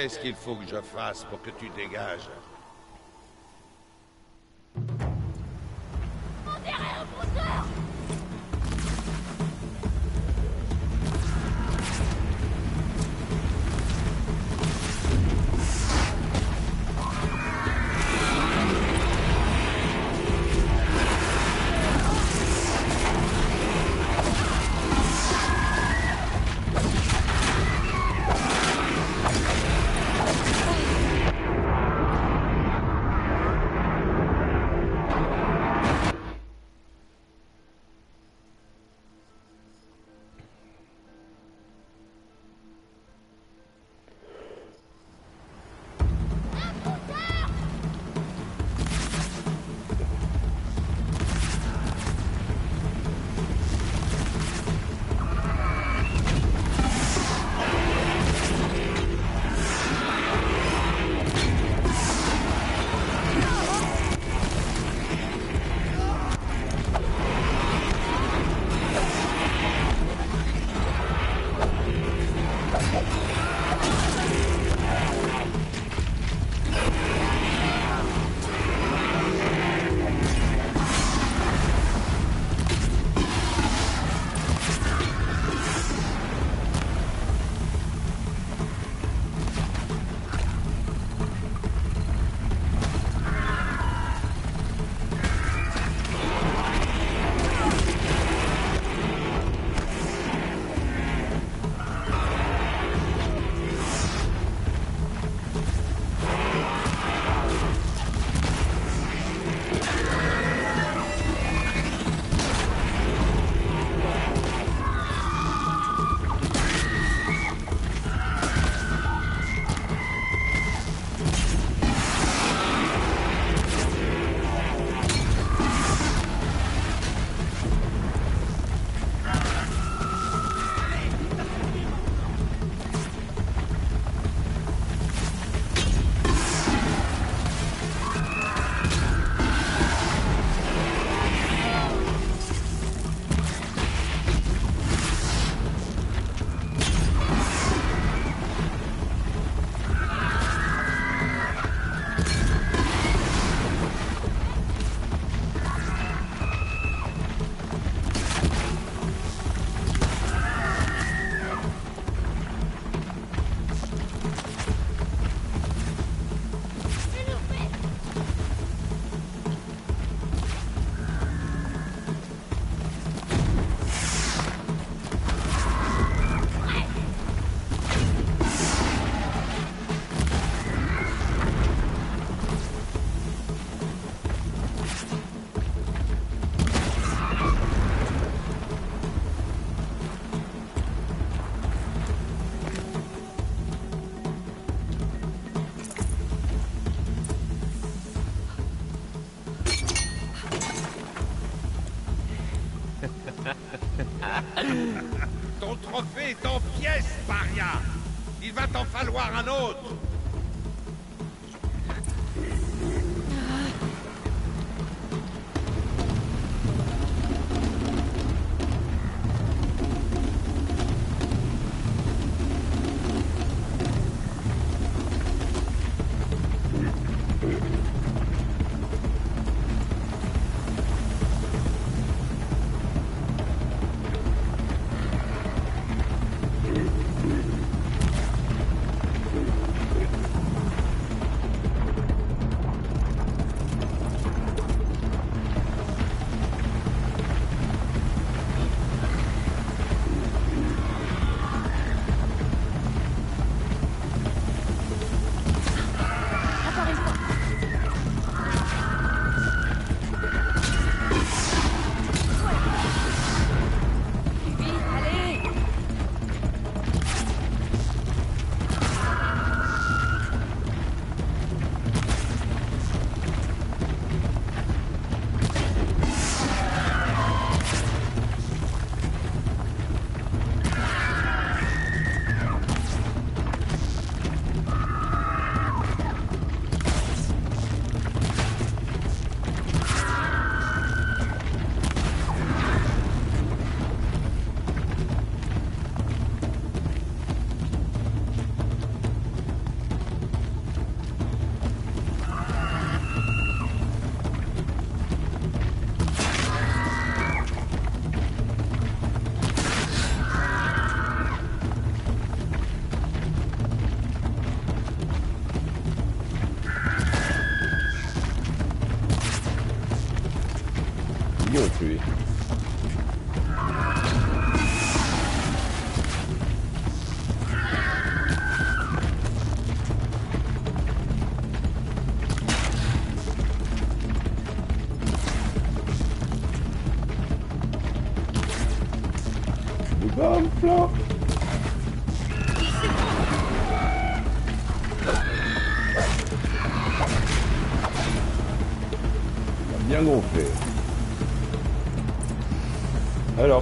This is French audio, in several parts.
Qu'est-ce qu'il faut que je fasse pour que tu dégages?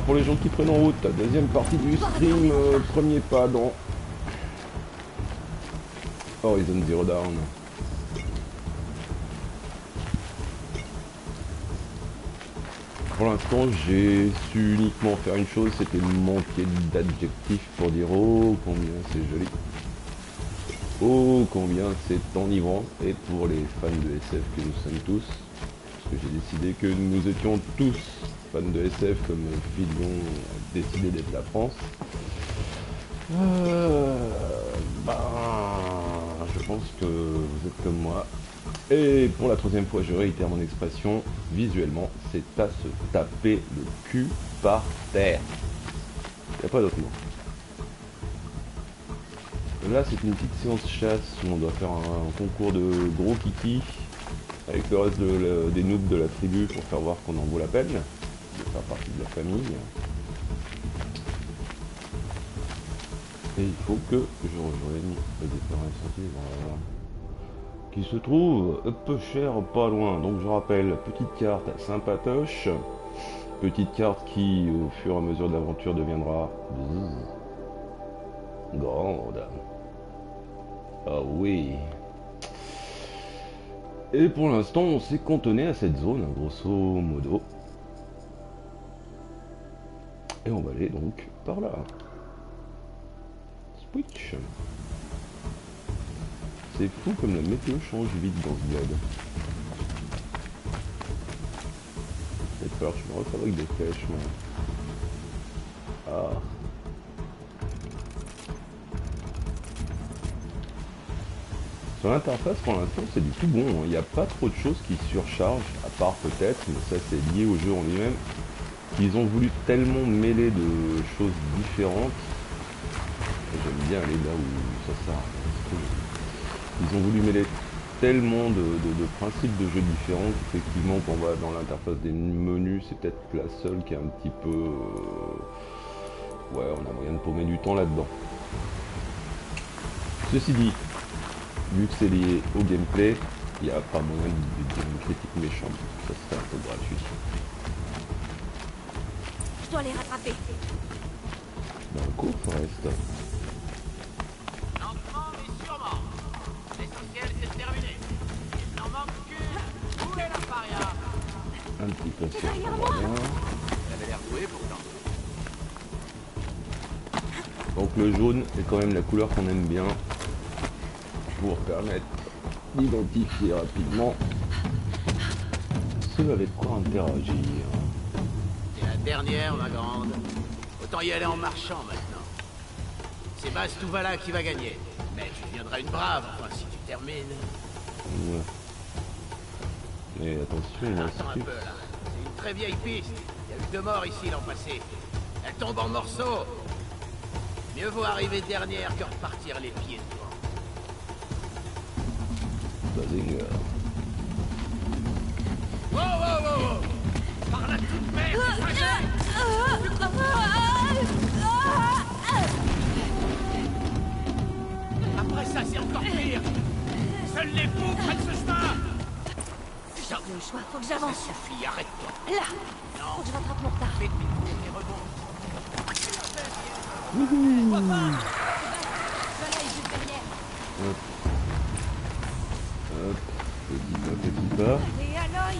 Pour les gens qui prennent en route, deuxième partie du stream, euh, premier pas dans Horizon Zero Dawn. Pour l'instant, j'ai su uniquement faire une chose, c'était manquer d'adjectifs pour dire oh combien c'est joli. Oh combien c'est enivrant. Et pour les fans de SF que nous sommes tous, parce que j'ai décidé que nous étions tous de SF comme Filion a décidé d'être la France. Euh, ben, je pense que vous êtes comme moi. Et pour la troisième fois, je réitère mon expression, visuellement, c'est à se taper le cul par terre. Il n'y a pas d'autre mot. Là, c'est une petite séance chasse où on doit faire un, concours de gros kiki avec le reste des noobs de la tribu pour faire voir qu'on en vaut la peine partie de la famille. Et il faut que je rejoigne le départ voilà qui se trouve peu cher pas loin. Donc je rappelle, petite carte sympatoche, petite carte qui au fur et à mesure de l'aventure deviendra grande. Ah oui. Et pour l'instant, on s'est cantonné à cette zone, grosso modo. Et on va aller donc par là. Switch. C'est fou comme la météo change vite dans ce bled. J'ai peur, je me refabrique des flèches, moi. Ah. Sur l'interface, pour l'instant, c'est du tout bon. Hein. Il n'y a pas trop de choses qui surchargent, à part peut-être, mais ça c'est lié au jeu en lui-même, qu'ils ont voulu tellement mêler de choses différentes. J'aime bien aller là où ça sert. Ils ont voulu mêler tellement de, principes de jeu différents qu'effectivement quand on va dans l'interface des menus c'est peut-être la seule qui est un petit peu euh, ouais on a moyen de paumer du temps là-dedans ceci dit vu que c'est lié au gameplay il n'y a pas moyen de dire une critique méchante ça serait un peu gratuit je dois les rattraper. Dans le coffre reste. Un petit peu sur Elle avait l'air douée pourtant. Donc le jaune est quand même la couleur qu'on aime bien pour permettre d'identifier rapidement ce avec quoi interagir. Dernière, ma grande. Autant y aller en marchant maintenant. C'est Bastouvala qui va gagner. Mais tu deviendras une brave, enfin, si tu termines. Ouais. Mais attention, Attends un peu là. C'est une très vieille piste. Il y a eu deux morts ici l'an passé. Elle tombe en morceaux. Mieux vaut arriver dernière que repartir les pieds devant. Bazinga. Après ça, c'est encore pire Seuls les fous prennent ce chemin le choix, faut que j'avance. Ça suffit, arrête-toi. Là Non. Faut que je rattrape mon retard. Rebonds. Wouhou. Hop. Hop. Petit pas, petit pas. Allez, Aloy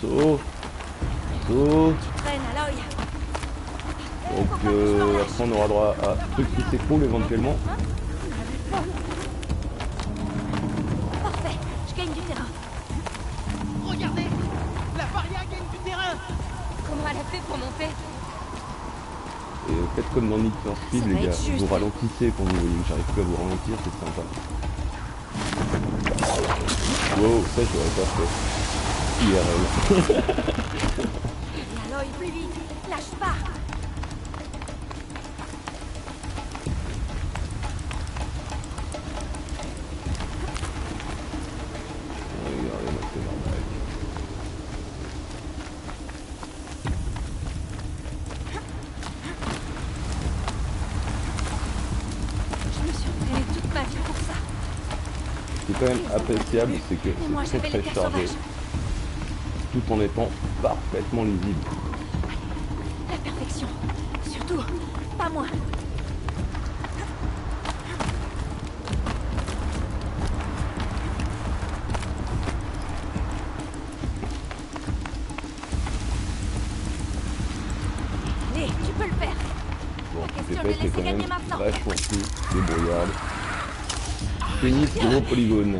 Saut Tu traînes, Aloy Donc euh, après on aura droit à truc qui s'écroule éventuellement. Hein Faites comme dans Need for Speed, les gars. Vous ralentissez quand vous voyez j'arrive plus à vous ralentir, c'est sympa. Wow, ça j'aurais pas fait. IRL. Plus vite Lâche pas appréciable, c'est que c'est très très chargé, tout en étant parfaitement lisible. La perfection. Surtout, pas moi. Allez, tu peux le faire. Bon, fait, les c'est quand même vachement plus débrouillard. Fini ce gros polygone.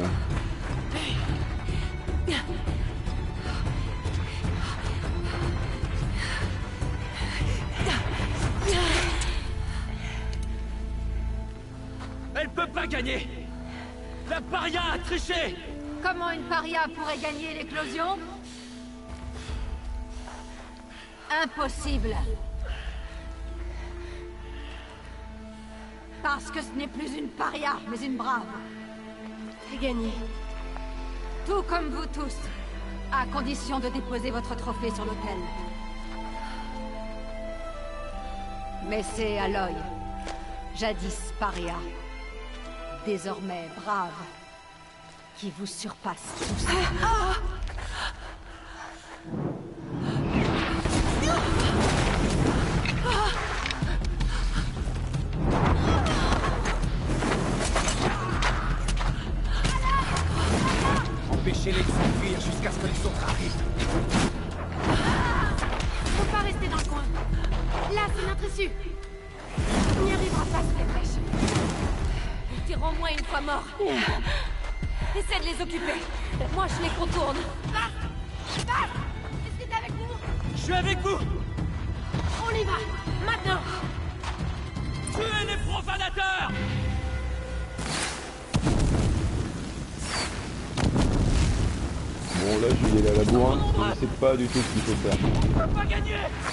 Impossible. Parce que ce n'est plus une paria, mais une brave. C'est gagné. Tout comme vous tous. À condition de déposer votre trophée sur l'autel. Mais c'est Aloy. Jadis paria. Désormais brave. Qui vous surpasse tous. Empêchez-les de s'enfuir jusqu'à ce que les autres arrivent. Faut pas rester dans le coin. Là, c'est notre issue. On n'y arrivera pas, ce dépêche. Ils tireront moins une fois morts. Essaie de les occuper. Moi, je les contourne. Est-ce que t'es avec nous Je suis avec vous On y va. Maintenant. Tuez les profanateurs Bon là je aller à la bourrin, je ne sais pas du tout ce qu'il faut faire.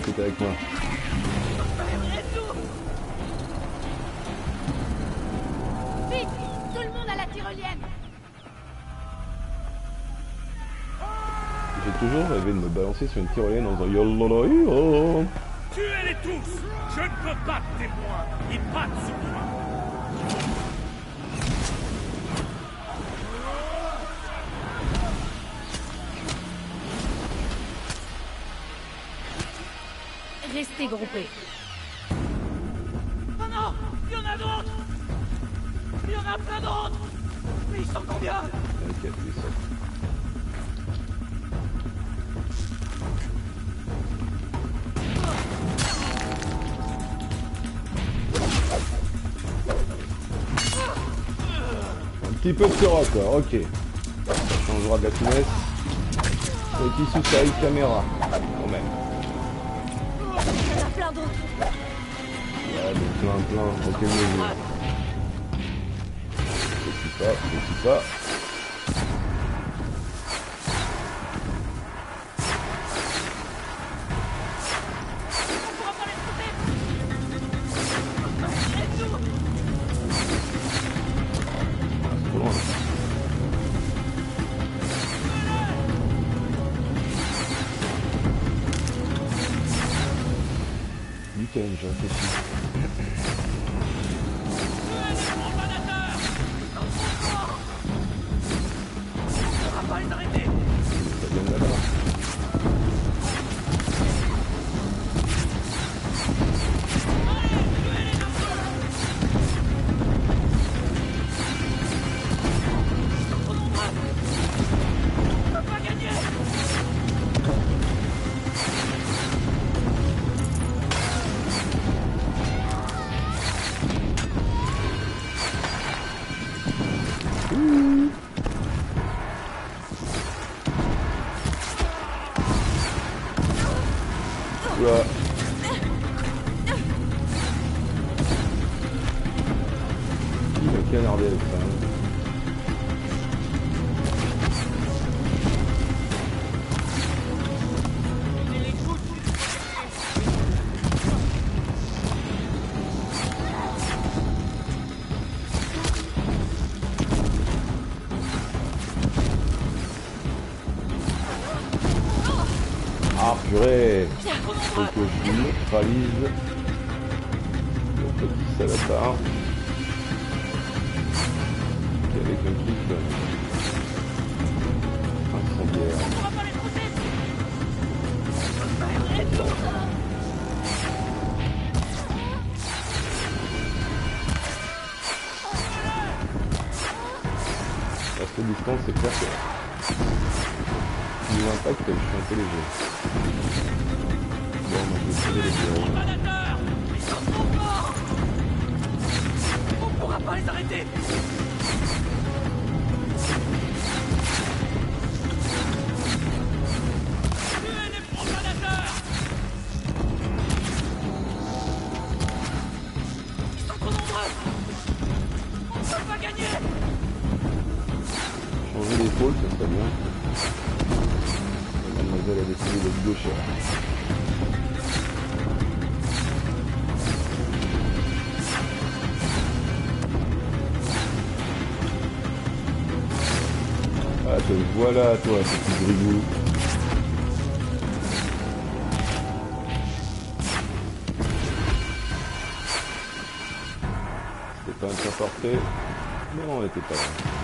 Pousser headshot est avec moi. Vite Tout le monde à la tyrolienne. J'ai toujours rêvé de me balancer sur une tyrolienne dans un yololoyo. Tuez-les tous Je ne peux pas témoin Ils battent sur moi Restez groupés. Oh non Il y en a d'autres Il y en a plein d'autres Mais ils sont combien? Un petit peu de sera quoi, ok. Ça changera de la finesse. Petit sous avec caméra, plein d'autres. Ouais, mais plein, plein, Je suis pas, pas. neutralise le petit salopard. Avec un truc euh, incendiaire. À cette distance, c'est clair que l'impact, je suis un peu léger. Ah te voilà toi, ce petit grigou. C'était pas un temps porté, Non, on n'était pas là.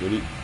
有力。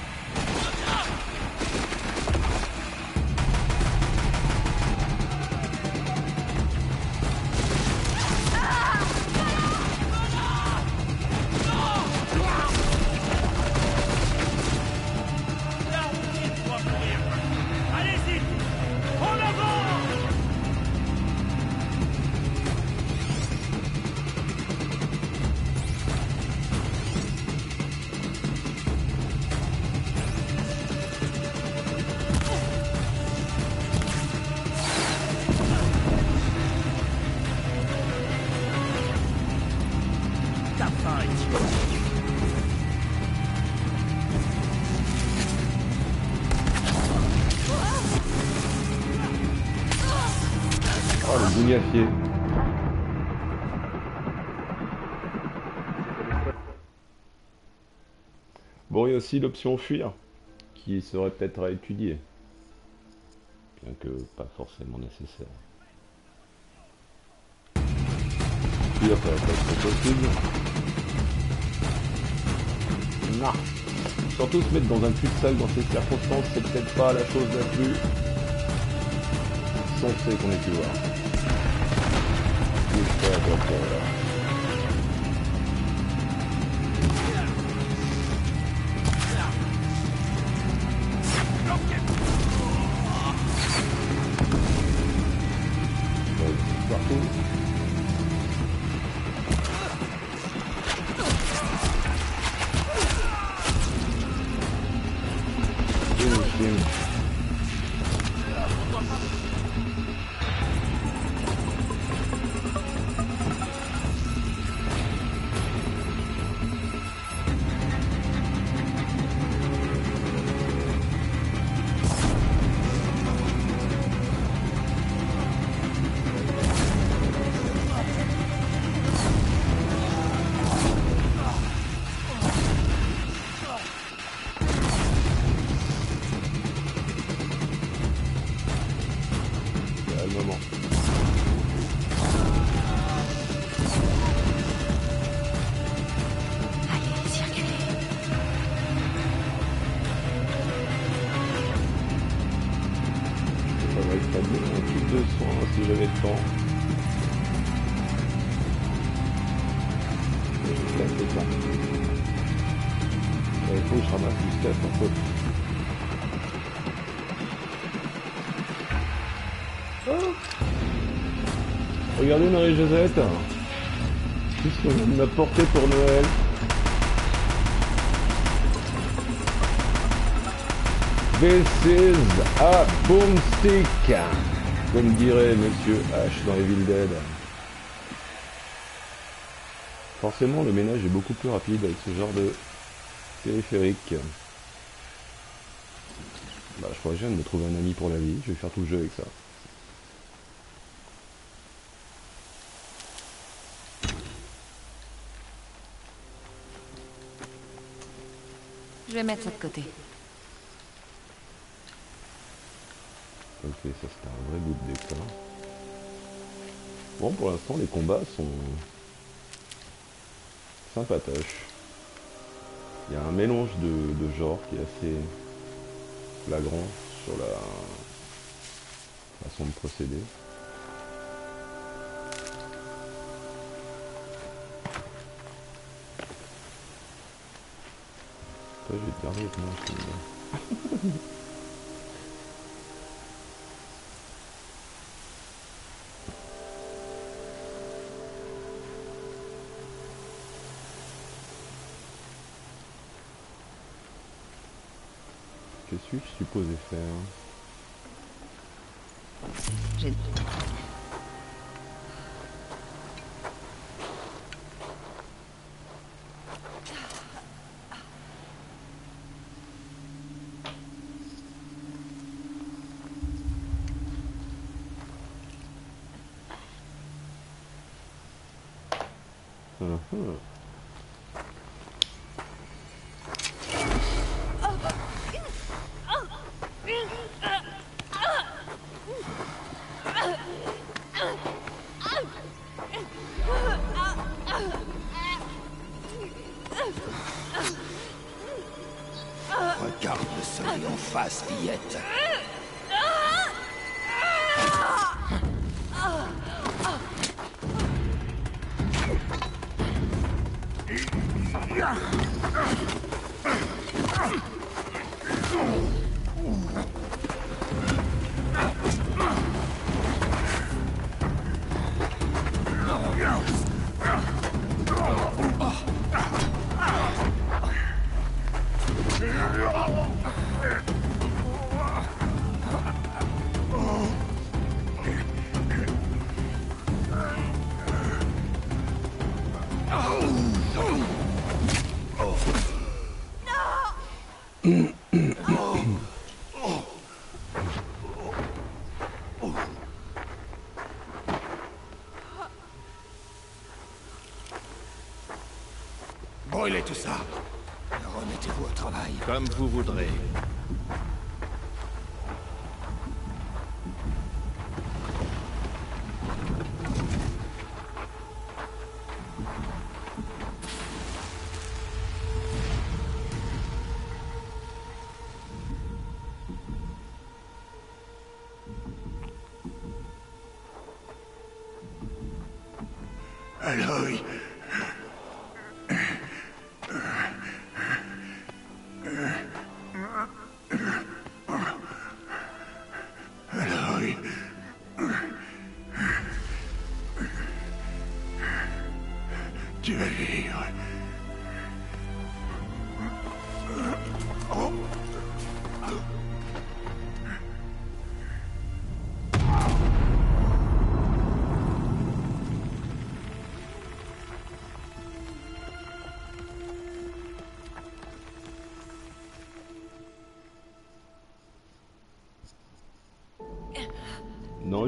Bon, il y a aussi l'option fuir, qui serait peut-être à étudier, bien que pas forcément nécessaire. Fuir, ça pas être possible. Non. Surtout se mettre dans un cul-de-sac dans ces circonstances, c'est peut-être pas la chose la plus sensée qu'on ait pu voir. Bouge pas, toi, toi, Regardez Marie-Josette Qu'est-ce qu'on de m'apporter pour Noël This is a boomstick Comme dirait Monsieur H dans Evil Dead. Forcément, le ménage est beaucoup plus rapide avec ce genre de périphérique. Bah, je crois que je viens de me trouver un ami pour la vie. Je vais faire tout le jeu avec ça. Mettre ça de côté. Ok, ça c'était un vrai bout de décor. Bon, pour l'instant, les combats sont sympatoches. Il y a un mélange de, de genres qui est assez flagrant sur la façon de procéder. Te dis. Que suis-je supposé faire. Mm.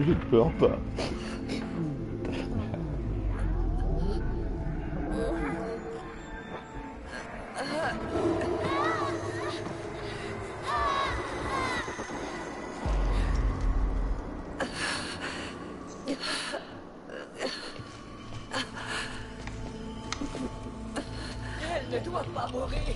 Je pleure pas. Elle ne doit pas mourir.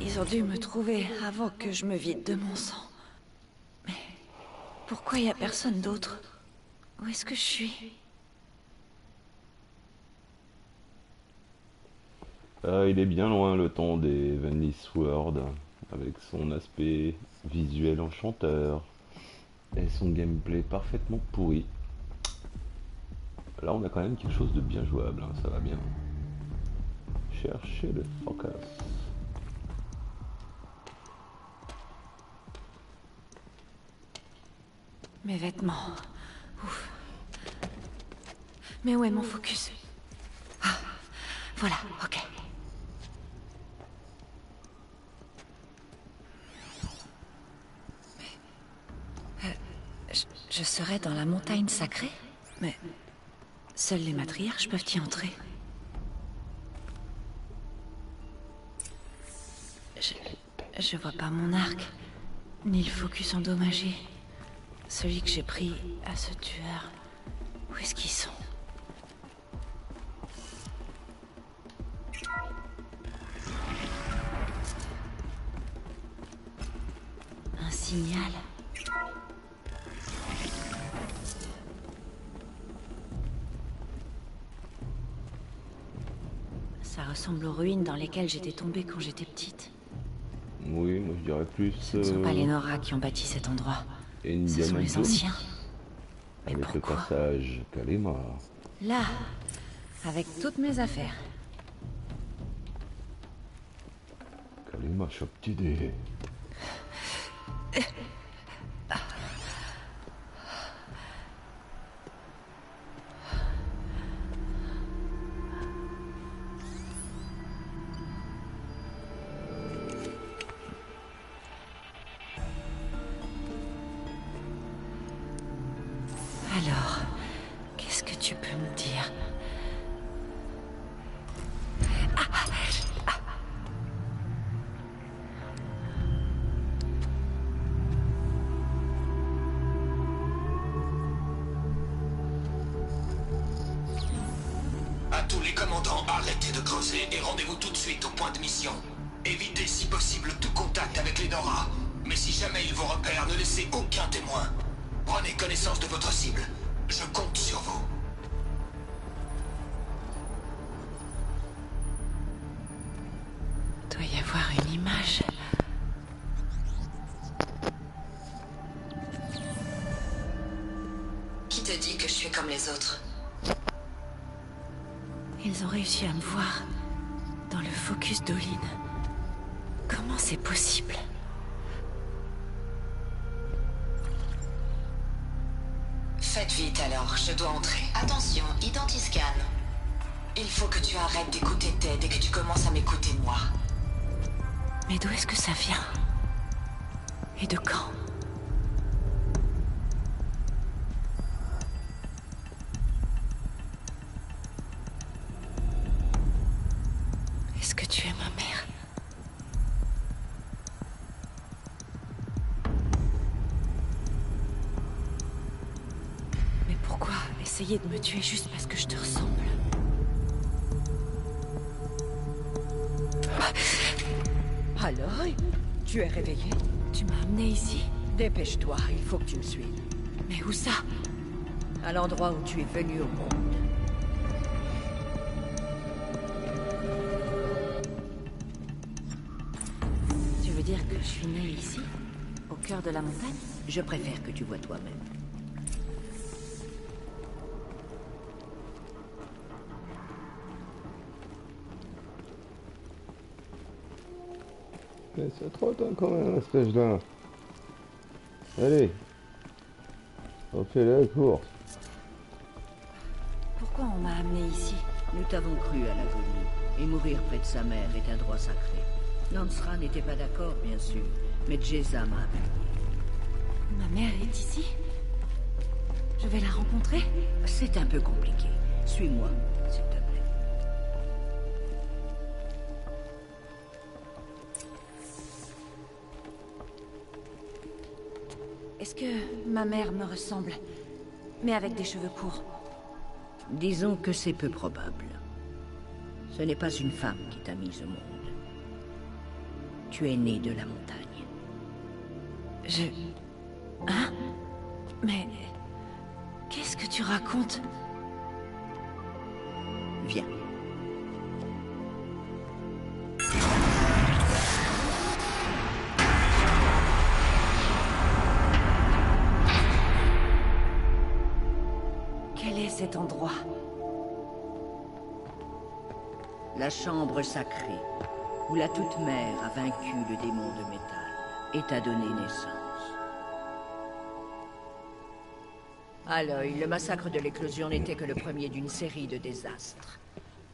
Ils... Ont dû me trouver avant que je me vide de mon sang. Mais pourquoi il y a personne d'autre? Où est-ce que je suis? Ah, il est bien loin le temps des Vanity Sword, avec son aspect visuel enchanteur et son gameplay parfaitement pourri. Là, on a quand même quelque chose de bien jouable, hein, ça va bien. Cherchez le focus. Mes vêtements. Ouf. Mais où est mon focus? Ah, voilà, ok. Mais, euh, je, je serais dans la montagne sacrée Mais seuls les matriarches peuvent y entrer. Je vois pas mon arc, ni le focus endommagé. Celui que j'ai pris à ce tueur. Où est-ce qu'ils sont? Un signal Ça ressemble aux ruines dans lesquelles j'étais tombée quand j'étais petite. Oui, moi je dirais plus Ce ne sont pas euh, les Nora qui ont bâti cet endroit. Ce sont les anciens. Mais avec le pourquoi passage Kalema. Là, avec toutes mes affaires. Kalema Shoptide. Alors, qu'est-ce que tu peux me dire? À tous les commandants, arrêtez de creuser et rendez-vous tout de suite au point de mission. Évitez si possible tout contact avec les Nora. Mais si jamais ils vous repèrent, ne laissez aucun témoin. Prenez connaissance de votre cible. Je compte sur vous. Doit y avoir une image. Qui te dit que je suis comme les autres? Ils ont réussi à me voir dans le focus d'Olin. Comment c'est possible? Vite alors, je dois entrer. Attention, identiscan. Il faut que tu arrêtes d'écouter Ted et que tu commences à m'écouter moi. Mais d'où est-ce que ça vient? Et de quand? Tuer juste parce que je te ressemble Alors, tu es réveillé? Tu m'as amené ici? Dépêche-toi, il faut que tu me suives. Mais où ça? À l'endroit où tu es venu au monde. Tu veux dire que je suis née ici Au cœur de la montagne? Je préfère que tu vois toi-même. C'est trop tôt quand même cet âge-là. Allez. On fait la course. Pourquoi on m'a amené ici? Nous t'avons cru à l'agonie. Et mourir près de sa mère est un droit sacré. Nansra n'était pas d'accord, bien sûr, mais Jeza m'a appuyé. Ma mère est ici? Je vais la rencontrer? C'est un peu compliqué. Suis-moi, s'il que ma mère me ressemble Mais avec des cheveux courts. Disons que c'est peu probable. Ce n'est pas une femme qui t'a mise au monde. Tu es né de la montagne. Je... Hein? Mais... Qu'est-ce que tu racontes? Cet endroit La chambre sacrée, où la Toute-Mère a vaincu le démon de métal et t'a donné naissance. Aloy, le massacre de l'éclosion n'était que le premier d'une série de désastres.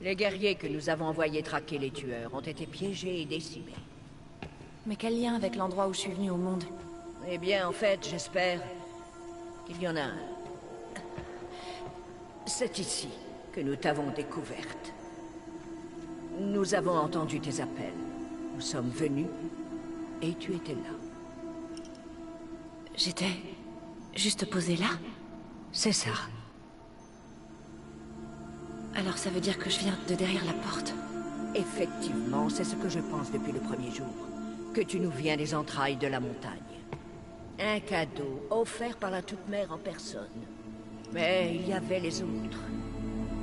Les guerriers que nous avons envoyés traquer les tueurs ont été piégés et décimés. Mais quel lien avec l'endroit où je suis venue au monde? Eh bien, en fait, j'espère qu'il y en a un. C'est ici que nous t'avons découverte. Nous avons entendu tes appels. Nous sommes venus et tu étais là. J'étais juste posée là C'est ça. Alors ça veut dire que je viens de derrière la porte Effectivement, c'est ce que je pense depuis le premier jour. Que tu nous viens des entrailles de la montagne. Un cadeau offert par la Toute-Mère en personne. Mais il y avait les autres.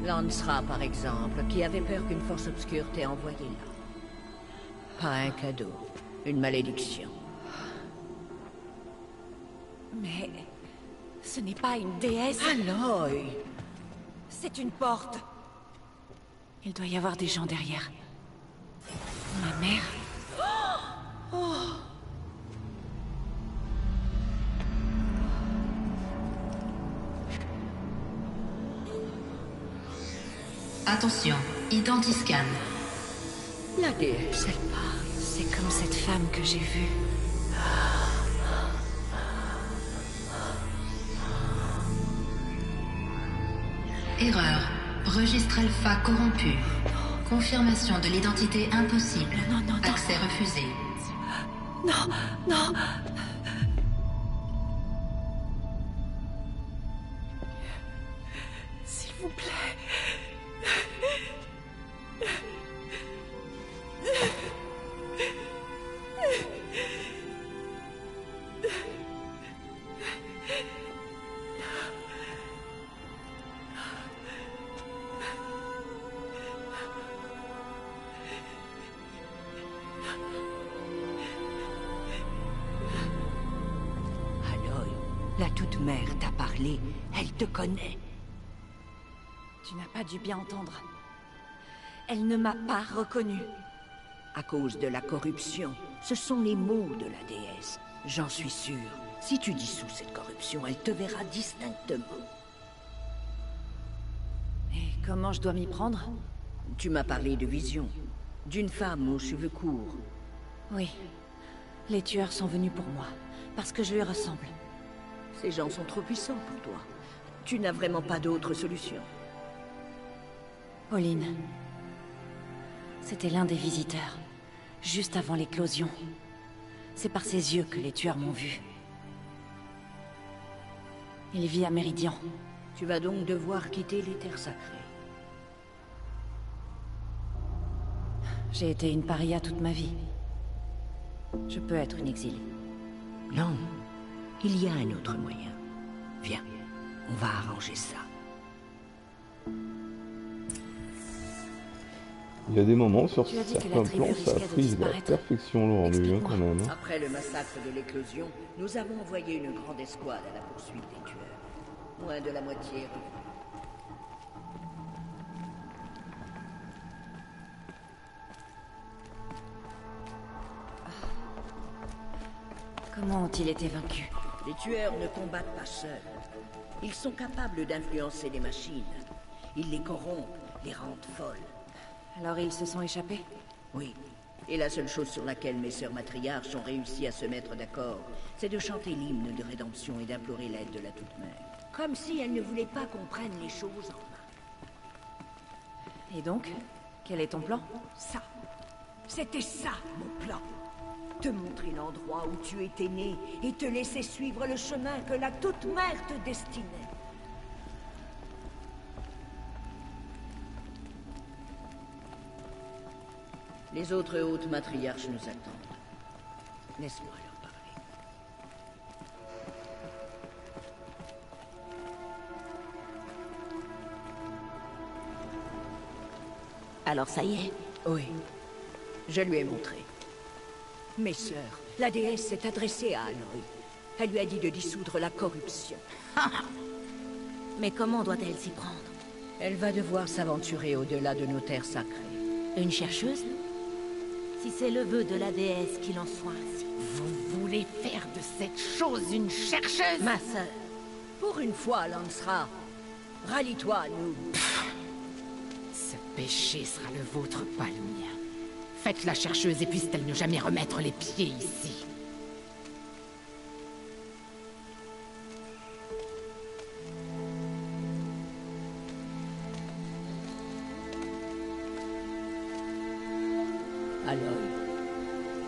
Lancera, par exemple, qui avait peur qu'une force obscure t'ait envoyé là. Pas un cadeau, une malédiction. Mais... Ce n'est pas une déesse Aloy C'est une porte Il doit y avoir des gens derrière. Ma mère Attention, identiscan. La déesse, elle parle. C'est comme cette femme que j'ai vue. Erreur. Registre alpha corrompu. Confirmation de l'identité impossible. Non, non, non. Accès refusé. Non, non mère t'a parlé, elle te connaît. Tu n'as pas dû bien entendre. Elle ne m'a pas reconnue. À cause de la corruption, ce sont les mots de la déesse. J'en suis sûr. Si tu dissous cette corruption, elle te verra distinctement. Et comment je dois m'y prendre? Tu m'as parlé de vision. D'une femme aux cheveux courts. Oui. Les tueurs sont venus pour moi, parce que je lui ressemble. Ces gens sont trop puissants pour toi. Tu n'as vraiment pas d'autre solution. Pauline. C'était l'un des visiteurs, juste avant l'éclosion. C'est par ses yeux que les tueurs m'ont vu. Il vit à Méridian. Tu vas donc devoir quitter les terres sacrées. J'ai été une paria toute ma vie. Je peux être une exilée. Non, il y a un autre moyen. Viens, on va arranger ça. Il y a des moments sur certains plans, ça risquait de frise la perfection hein, quand même. hein. Après le massacre de l'éclosion, nous avons envoyé une grande escouade à la poursuite des tueurs. Moins de la moitié. Comment ont-ils été vaincus? Les tueurs ne combattent pas seuls. Ils sont capables d'influencer les machines. Ils les corrompent, les rendent folles. Alors ils se sont échappés? Oui. Et la seule chose sur laquelle mes sœurs matriarches ont réussi à se mettre d'accord, c'est de chanter l'hymne de rédemption et d'implorer l'aide de la Toute-Mère. Comme si elles ne voulaient pas qu'on prenne les choses en main. Et donc Quel est ton plan? Ça. C'était ça, mon plan. Te montrer l'endroit où tu étais né et te laisser suivre le chemin que la Toute-Mère te destinait. Les autres hautes matriarches nous attendent. Laisse-moi leur parler. Alors ça y est. Oui. Je lui ai montré. Mes sœurs, la déesse s'est adressée à Aloy. Elle lui a dit de dissoudre la corruption. Mais comment doit-elle s'y prendre? Elle va devoir s'aventurer au-delà de nos terres sacrées. Une chercheuse? Si c'est le vœu de la déesse qu'il en soit ainsi. Vous voulez faire de cette chose une chercheuse? Ma sœur, pour une fois, Lansra, rallie-toi à nous. Ce péché sera le vôtre, pas le mien. Faites la chercheuse et puisse-t-elle ne jamais remettre les pieds ici. Aloy,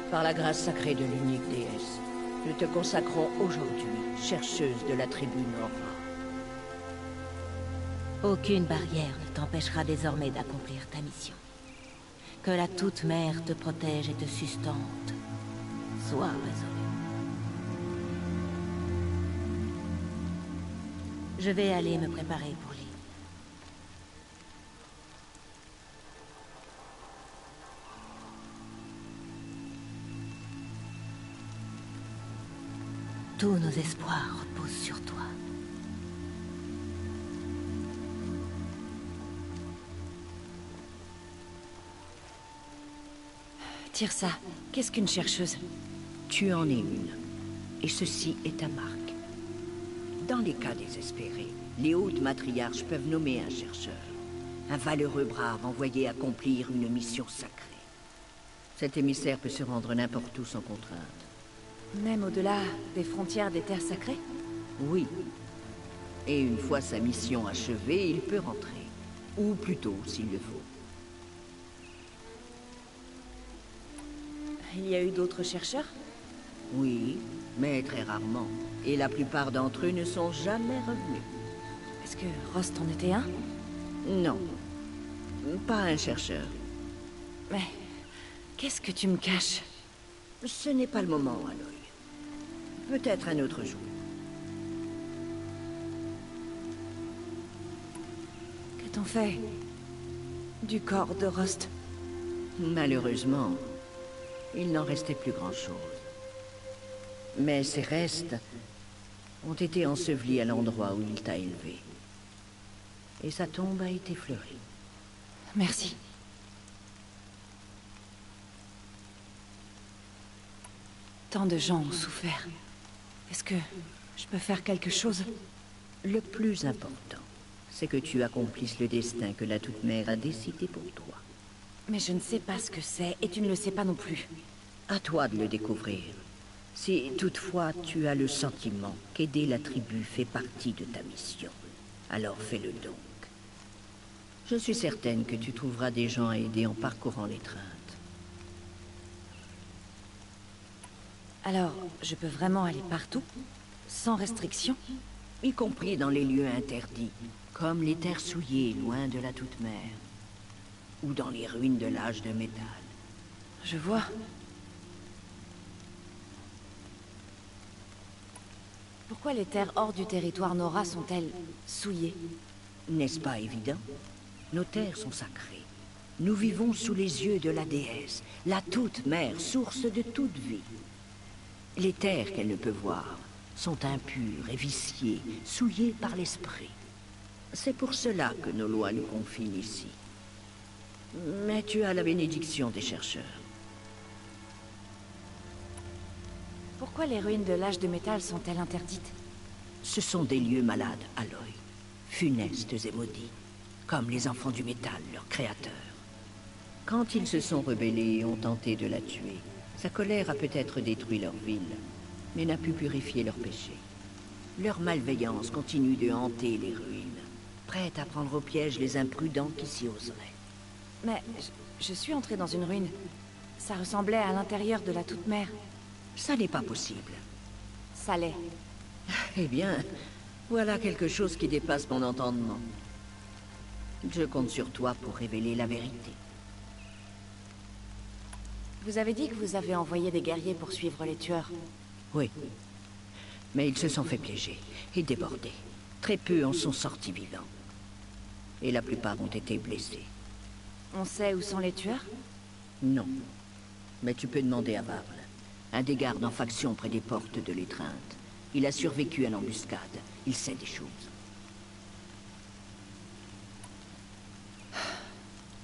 par la grâce sacrée de l'unique déesse, nous te consacrons aujourd'hui chercheuse de la tribu Nora. Aucune barrière ne t'empêchera désormais d'accomplir ta mission. Que la Toute-Mère te protège et te sustente. Sois résolu. Je vais aller me préparer pour l'île. Tous nos espoirs reposent sur toi. Tire ça. Qu'est-ce qu'une chercheuse? Tu en es une. Et ceci est ta marque. Dans les cas désespérés, les hautes matriarches peuvent nommer un chercheur. Un valeureux brave envoyé accomplir une mission sacrée. Cet émissaire peut se rendre n'importe où sans contrainte. Même au-delà des frontières des terres sacrées? Oui. Et une fois sa mission achevée, il peut rentrer. Ou plutôt, s'il le faut. Il y a eu d'autres chercheurs Oui, mais très rarement. Et la plupart d'entre eux ne sont jamais revenus. Est-ce que Rost en était un Non. Pas un chercheur. Mais qu'est-ce que tu me caches Ce n'est pas le moment, Aloy. Peut-être un autre jour. Qu'a-t-on fait du corps de Rost? Malheureusement, il n'en restait plus grand-chose. Mais ces restes ont été ensevelis à l'endroit où il t'a élevé. Et sa tombe a été fleurie. Merci. Tant de gens ont souffert. Est-ce que je peux faire quelque chose? Le plus important, c'est que tu accomplisses le destin que la Toute-Mère a décidé pour toi. Mais je ne sais pas ce que c'est, et tu ne le sais pas non plus. À toi de le découvrir. Si toutefois tu as le sentiment qu'aider la tribu fait partie de ta mission, alors fais-le donc. Je suis certaine que tu trouveras des gens à aider en parcourant les treintes. Alors, je peux vraiment aller partout Sans restriction? Y compris dans les lieux interdits, comme les terres souillées loin de la toute-mère. Ou dans les ruines de l'âge de métal. Je vois. Pourquoi les terres hors du territoire Nora sont-elles souillées N'est-ce pas évident Nos terres sont sacrées. Nous vivons sous les yeux de la déesse, la toute-mère, source de toute vie. Les terres qu'elle ne peut voir sont impures et viciées, souillées par l'esprit. C'est pour cela que nos lois nous confinent ici. Mais tu as la bénédiction des chercheurs. Pourquoi les ruines de l'âge de métal sont-elles interdites? Ce sont des lieux malades, Aloy. Funestes et maudits. Comme les enfants du métal, leur créateur. Quand ils se sont rebellés et ont tenté de la tuer, sa colère a peut-être détruit leur ville, mais n'a pu purifier leurs péchés. Leur malveillance continue de hanter les ruines, prête à prendre au piège les imprudents qui s'y oseraient. Mais je, suis entrée dans une ruine. Ça ressemblait à l'intérieur de la toute-mère. Ça n'est pas possible. Ça l'est. Eh bien, voilà quelque chose qui dépasse mon entendement. Je compte sur toi pour révéler la vérité. Vous avez dit que vous avez envoyé des guerriers pour suivre les tueurs. Oui. Mais ils se sont fait piéger et déborder. Très peu en sont sortis vivants. Et la plupart ont été blessés. On sait où sont les tueurs Non. Mais tu peux demander à Varl. Un des gardes en faction près des portes de l'étreinte. Il a survécu à l'embuscade. Il sait des choses.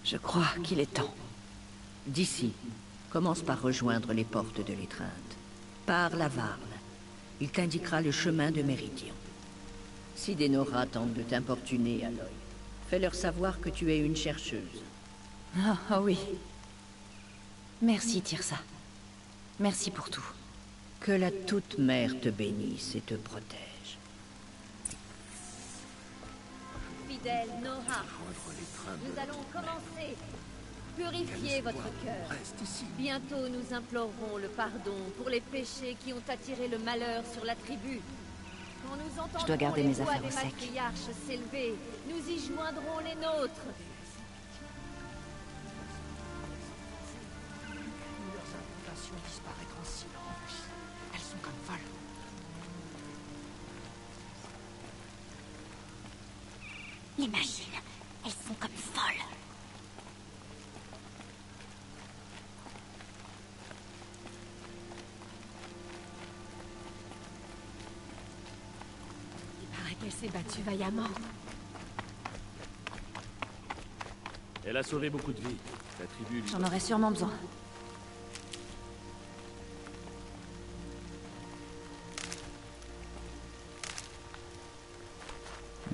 Je crois qu'il est temps. D'ici, Commence par rejoindre les portes de l'étreinte. Par la Varne. Il t'indiquera le chemin de Méridion. Si des Nora tentent de t'importuner, Aloy, fais-leur savoir que tu es une chercheuse. Ah, ah oui. Merci, Tirsa. Merci pour tout. Que la Toute-Mère te bénisse et te protège. Fidèle Nora, nous allons commencer Purifiez votre cœur. Bientôt nous implorerons le pardon pour les péchés qui ont attiré le malheur sur la tribu. Quand nous Je dois garder mes affaires au sec. s'élever, nous y joindrons les nôtres. Leurs disparaîtront silence. Elles sont comme folles. Les machines, elles sont comme folles. Elle s'est battue vaillamment. Elle a sauvé beaucoup de vies. La tribu J'en aurais sûrement besoin.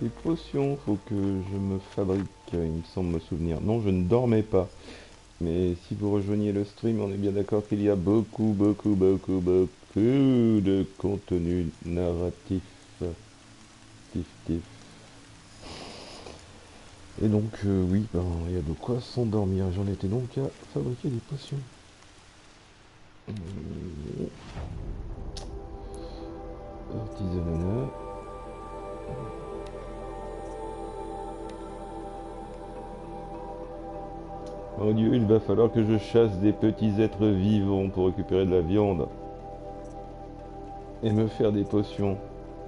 Les potions, faut que je me fabrique, il me semble me souvenir. Non, je ne dormais pas. Mais si vous rejoignez le stream, on est bien d'accord qu'il y a beaucoup, beaucoup, beaucoup, beaucoup de contenu narratif. Et donc, euh, oui, ben, il y a de quoi s'endormir. J'en étais donc à fabriquer des potions. Artisanat. Oh Dieu, il va falloir que je chasse des petits êtres vivants pour récupérer de la viande. Et me faire des potions.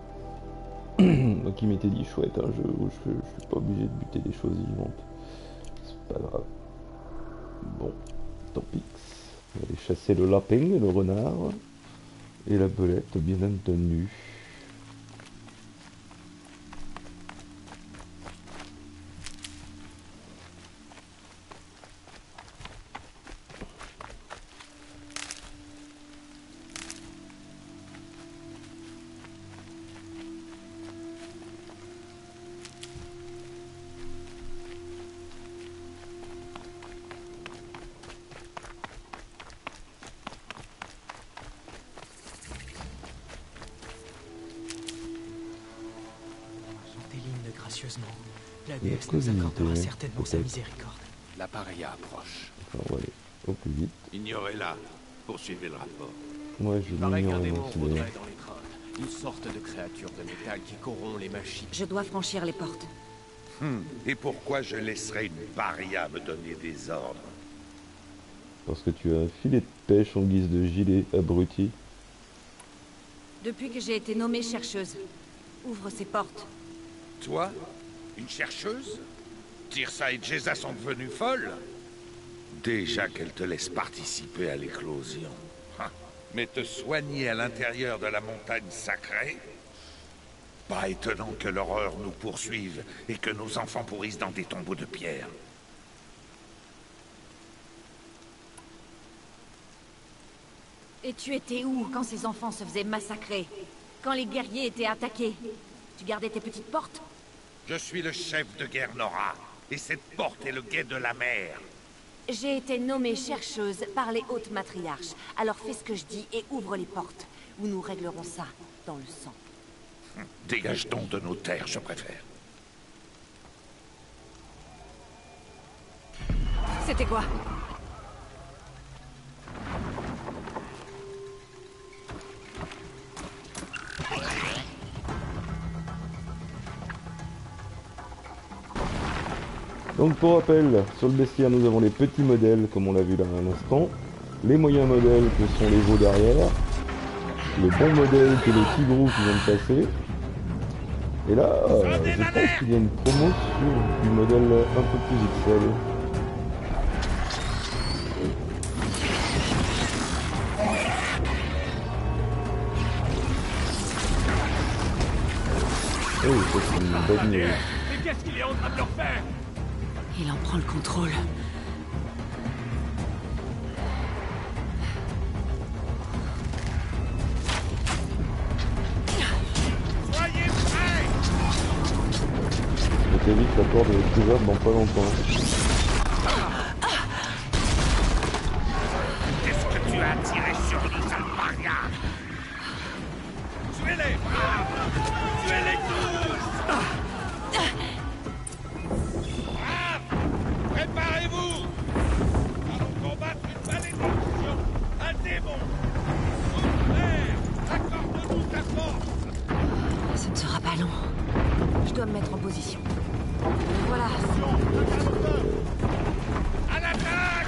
Donc il m'était dit chouette un jeu où je, suis pas obligé de buter des choses vivantes. C'est pas grave. Bon, tant pis. On chasser le lapin, le renard et la belette bien entendu. Unité, certainement sa miséricorde. La paria approche. Enfin, on va aller au plus vite. Ignorez-la. Poursuivez le rapport. Moi, je vais qu'un démon dans les grottes. Une sorte de créature de métal qui corrompt les machines. Je dois franchir les portes. Hmm. Et pourquoi je laisserais une paria me donner des ordres? Parce que tu as un filet de pêche en guise de gilet abruti. Depuis que j'ai été nommée chercheuse, ouvre ces portes. Toi Une chercheuse? Tirsa et Jeza sont devenues folles. Déjà qu'elles te laissent participer à l'éclosion. Mais te soigner à l'intérieur de la montagne sacrée? Pas étonnant que l'horreur nous poursuive et que nos enfants pourrissent dans des tombeaux de pierre. Et tu étais où quand ces enfants se faisaient massacrer? Quand les guerriers étaient attaqués? Tu gardais tes petites portes? Je suis le chef de guerre Nora, et cette porte est le guet de la mer. J'ai été nommée chercheuse par les hautes matriarches. Alors fais ce que je dis et ouvre les portes, ou nous réglerons ça dans le sang. Dégage donc de nos terres, je préfère. C'était quoi? Donc pour rappel, sur le bestiaire nous avons les petits modèles comme on l'a vu là à l'instant, les moyens modèles que sont les veaux derrière, le bon modèle que le tigrou qui vient de passer, et là euh, je pense qu'il y a une promo sur du modèle un peu plus XL. Oh, c'est une bonne. Mais qu'est-ce qu'il est en train de leur faire? Il en prend le contrôle. Soyez prêts Je t'évite la porte de l'être dans pas longtemps. Qu'est-ce que tu as tiré sur nous, Alparia Tuez-les braves Tuez-les tous Ce ne sera pas long. Je dois me mettre en position. Voilà. À l'attaque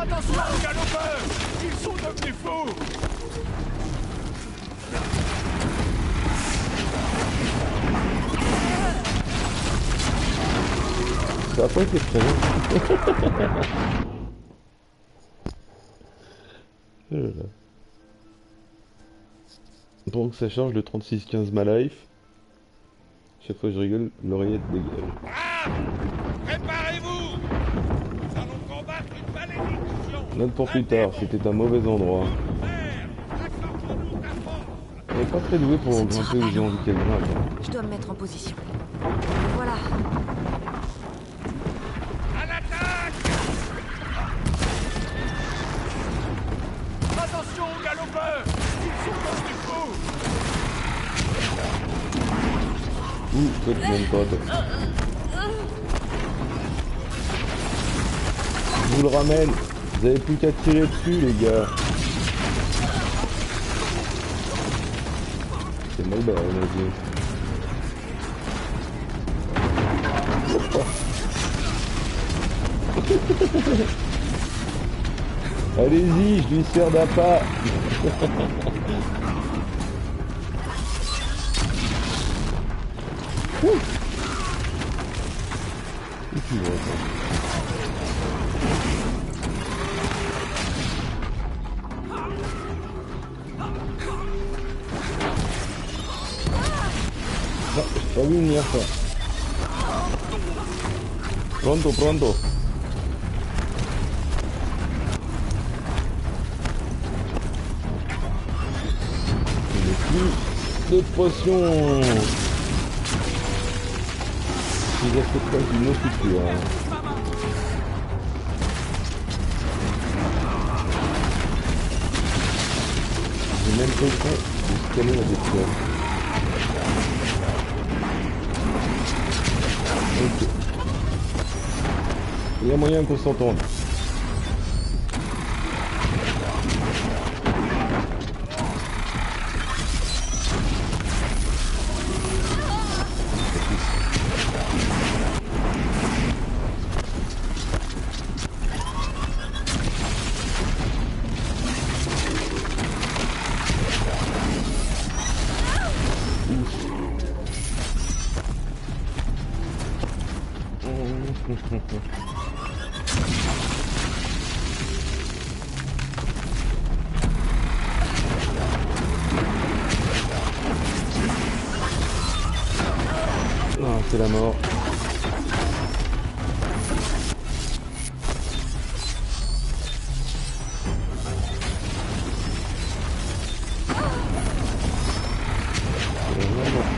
Attention aux galopeurs Ils sont devenus fous Ça a pas été très long. Oh là là. Donc ça charge de 36-15 ma life. Chaque fois que je rigole, l'oreillette dégage. Préparez-vous Nous allons combattre une malédiction Note pour plus tard, c'était un mauvais endroit. Elle est pas très douée pour grimper où j'ai envie qu'elle grimpe. Je dois me mettre en position. Voilà. À l'attaque Attention aux M'aimes pas toi. Je vous le ramène. Vous avez plus qu'à tirer dessus les gars. C'est mal barré vas-y. Allez-y, je lui sers d'appât. Pronto, pronto. Il n'est plus de potions autre culture. J'ai même pas le temps de scanner la. Ok. Il y a moyen qu'on s'entende.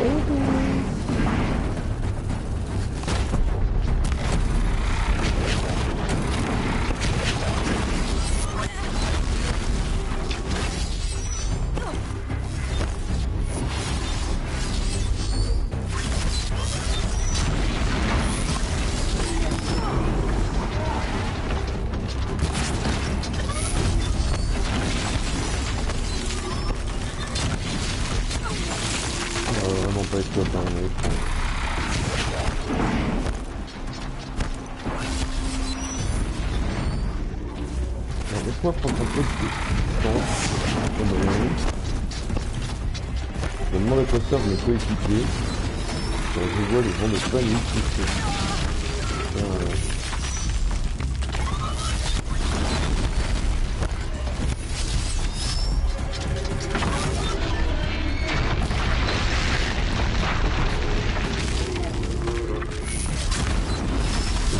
Vraiment coéquipiers. Quand je vois les gens de panique qui se... Euh,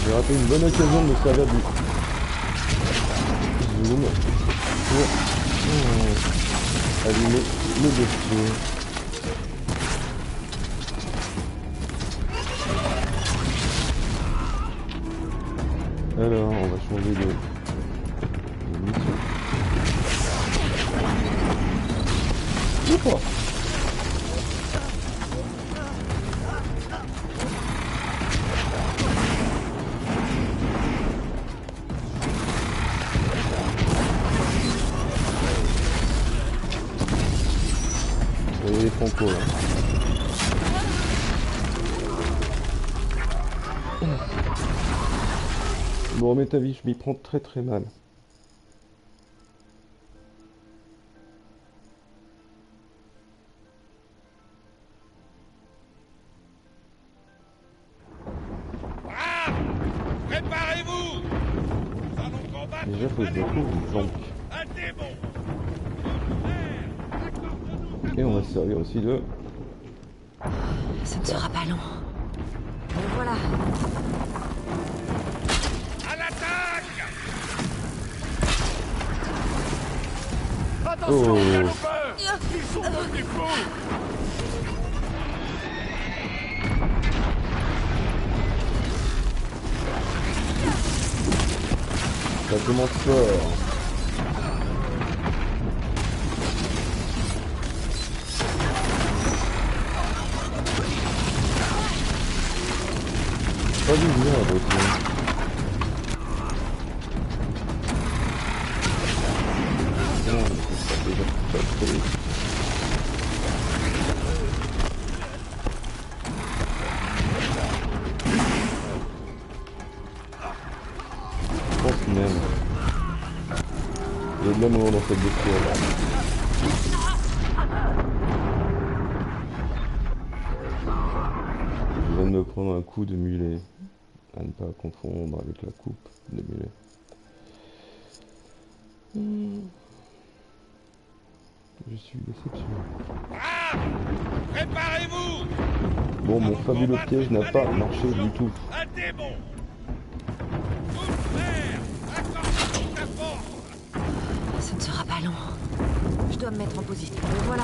J'ai raté une bonne occasion de me servir du zoom pour euh, allumer le dossier. Vie, je m'y prends très très mal. Préparez-vous. Nous allons combattre Déjà, faut que je une Et on va se servir aussi de... Fabuleux piège n'a pas marché du tout. Ce ne sera pas long. Je dois me mettre en position. Me voilà.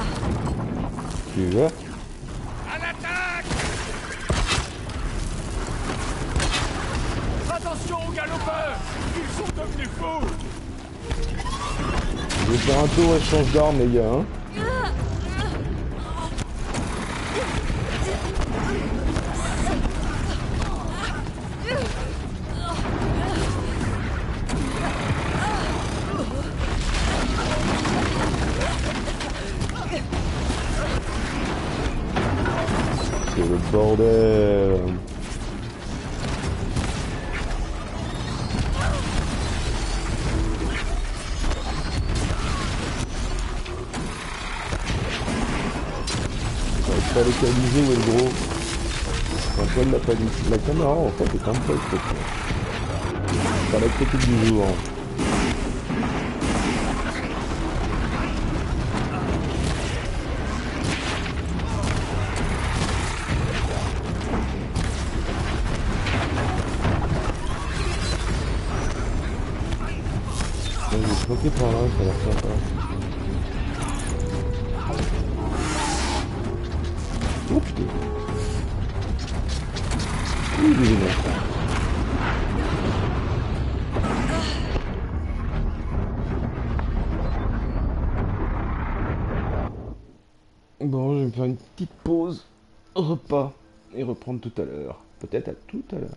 Tu vas? À l'attaque Attention aux galopeurs Ils sont devenus fous Je vais faire un tour échange d'armes, les gars. Hein. Bordel pas localisé le gros la. La caméra en fait est un C'est pas la critique du jour. Repas, et reprendre tout à l'heure. Peut-être à tout à l'heure.